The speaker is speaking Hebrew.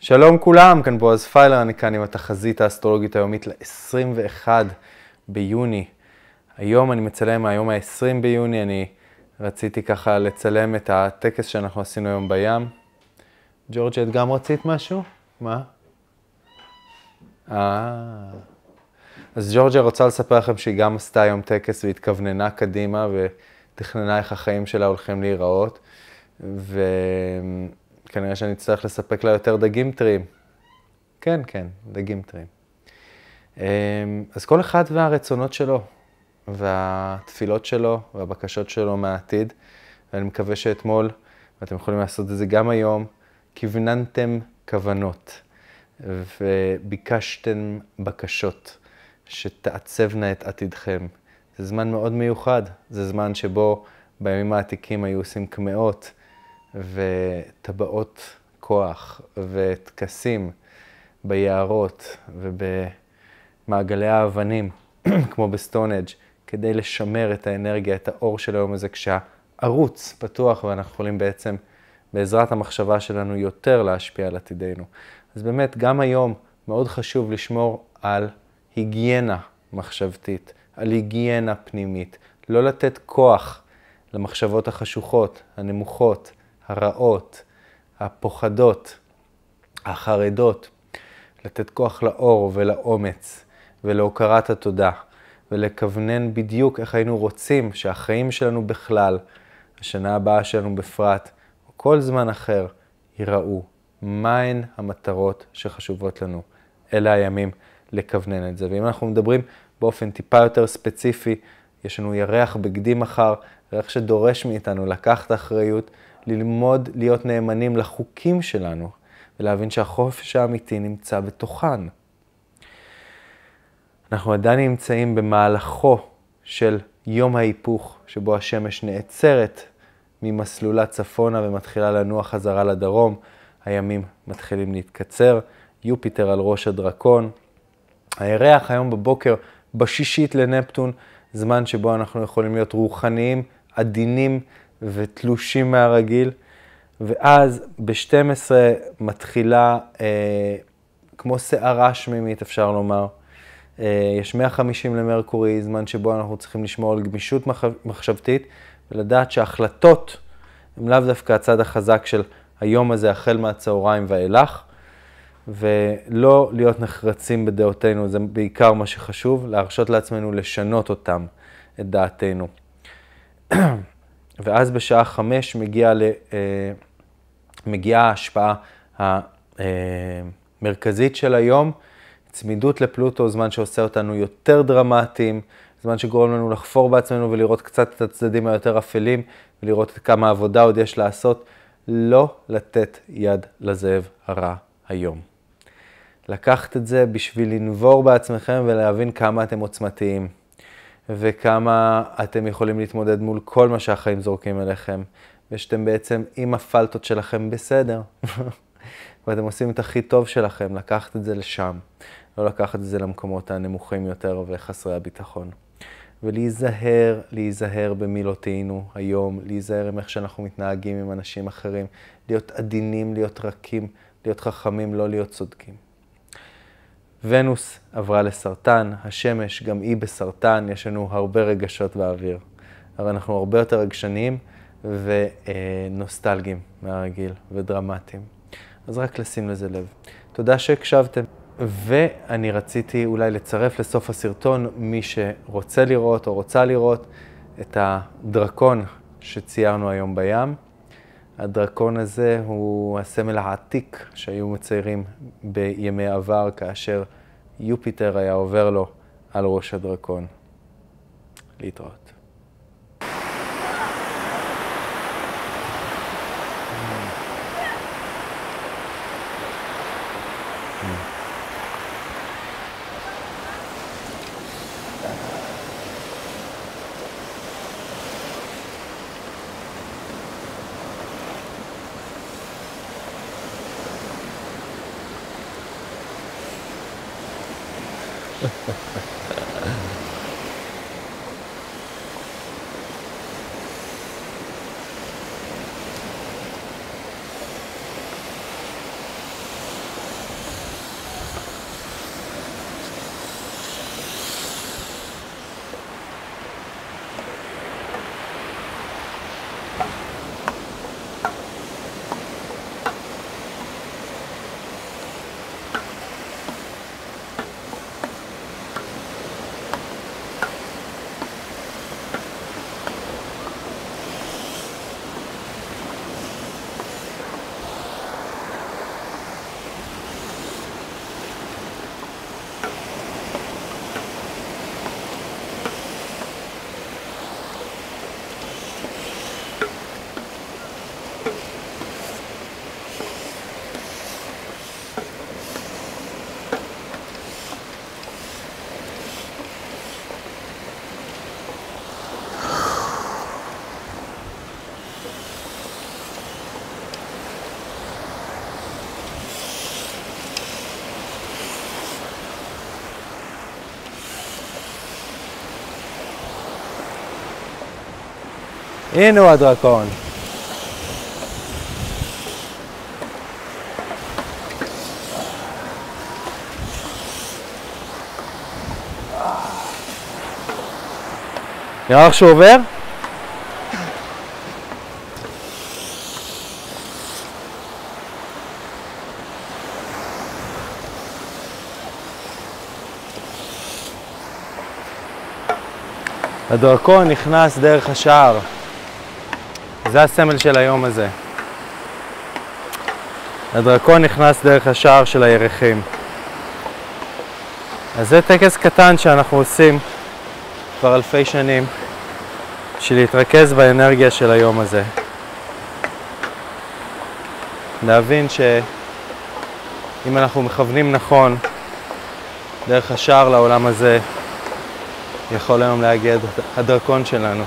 שלום כולם, כאן בועז פיילר, אני כאן עם התחזית האסטרולוגית היומית ל-21 ביוני. היום אני מצלם מהיום ה-20 ביוני, אני רציתי ככה לצלם את הטקס שאנחנו עשינו היום בים. ג'ורג'י, את גם רצית משהו? מה? אה... אז ג'ורג'יה רוצה לספר לכם שהיא גם עשתה היום טקס והתכווננה קדימה ותכננה איך החיים שלה הולכים להיראות. וכנראה שאני אצטרך לספק לה יותר דגים טריים. כן, כן, דגים טריים. אמ, אז כל אחד והרצונות שלו, והתפילות שלו, והבקשות שלו מהעתיד. ואני מקווה שאתמול, ואתם יכולים לעשות את זה גם היום, כיווננתם כוונות וביקשתם בקשות. שתעצבנה את עתידכם. זה זמן מאוד מיוחד, זה זמן שבו בימים העתיקים היו עושים קמעות וטבעות כוח וטקסים ביערות ובמעגלי האבנים, כמו בסטונג', כדי לשמר את האנרגיה, את האור של היום הזה, כשהערוץ פתוח ואנחנו יכולים בעצם, בעזרת המחשבה שלנו, יותר להשפיע על עתידנו. אז באמת, גם היום מאוד חשוב לשמור על היגיינה מחשבתית, על היגיינה פנימית, לא לתת כוח למחשבות החשוכות, הנמוכות, הרעות, הפוחדות, החרדות, לתת כוח לאור ולאומץ ולהוקרת התודה, ולכוונן בדיוק איך היינו רוצים שהחיים שלנו בכלל, השנה הבאה שלנו בפרט, או כל זמן אחר, ייראו. מהן המטרות שחשובות לנו. אלה הימים לכוונן את זה. ואם אנחנו מדברים באופן טיפה יותר ספציפי, יש לנו ירח בגדי מחר, ירח שדורש מאיתנו לקחת אחריות, ללמוד להיות נאמנים לחוקים שלנו, ולהבין שהחופש האמיתי נמצא בתוכן. אנחנו עדיין נמצאים במהלכו של יום ההיפוך, שבו השמש נעצרת ממסלולה צפונה ומתחילה לנוע חזרה לדרום. הימים מתחילים להתקצר, יופיטר על ראש הדרקון, הירח היום בבוקר בשישית לנפטון, זמן שבו אנחנו יכולים להיות רוחניים, עדינים ותלושים מהרגיל. ואז ב-12 מתחילה אה, כמו סערה שמימית, אפשר לומר. אה, יש 150 למרקורי, זמן שבו אנחנו צריכים לשמור על גמישות מחשבתית ולדעת שהחלטות הן לאו דווקא הצד החזק של היום הזה, החל מהצהריים ואילך. ולא להיות נחרצים בדעותינו, זה בעיקר מה שחשוב, להרשות לעצמנו לשנות אותם, את דעתנו. ואז בשעה חמש מגיעה, ל, אה, מגיעה ההשפעה המרכזית של היום, צמידות לפלוטו, זמן שעושה אותנו יותר דרמטיים, זמן שגורם לנו לחפור בעצמנו ולראות קצת את הצדדים היותר אפלים, ולראות כמה עבודה עוד יש לעשות, לא לתת יד לזאב הרע היום. לקחת את זה בשביל לנבור בעצמכם ולהבין כמה אתם עוצמתיים, וכמה אתם יכולים להתמודד מול כל מה שהחיים זורקים אליכם, ושאתם בעצם עם הפלטות שלכם בסדר, ואתם עושים את הכי טוב שלכם, לקחת את זה לשם, לא לקחת את זה למקומות הנמוכים יותר וחסרי הביטחון. ולהיזהר, להיזהר במילותינו היום, להיזהר עם איך שאנחנו מתנהגים עם אנשים אחרים, להיות עדינים, להיות רכים, להיות חכמים, לא להיות צודקים. ונוס עברה לסרטן, השמש גם היא בסרטן, יש לנו הרבה רגשות באוויר. אבל אנחנו הרבה יותר רגשניים ונוסטלגיים מהרגיל ודרמטיים. אז רק לשים לזה לב. תודה שהקשבתם. ואני רציתי אולי לצרף לסוף הסרטון, מי שרוצה לראות או רוצה לראות, את הדרקון שציירנו היום בים. הדרקון הזה הוא הסמל העתיק שהיו מציירים בימי עבר, כאשר יופיטר היה עובר לו על ראש הדרקון. להתראות. Ha ha ha. הנה הוא הדרקון. נראה לך שהוא עובר? הדרקון נכנס דרך השער. זה הסמל של היום הזה. הדרקון נכנס דרך השער של הירחים. אז זה טקס קטן שאנחנו עושים כבר אלפי שנים בשביל להתרכז באנרגיה של היום הזה. להבין שאם אנחנו מכוונים נכון דרך השער לעולם הזה, יכול היום להגיע הדרקון שלנו.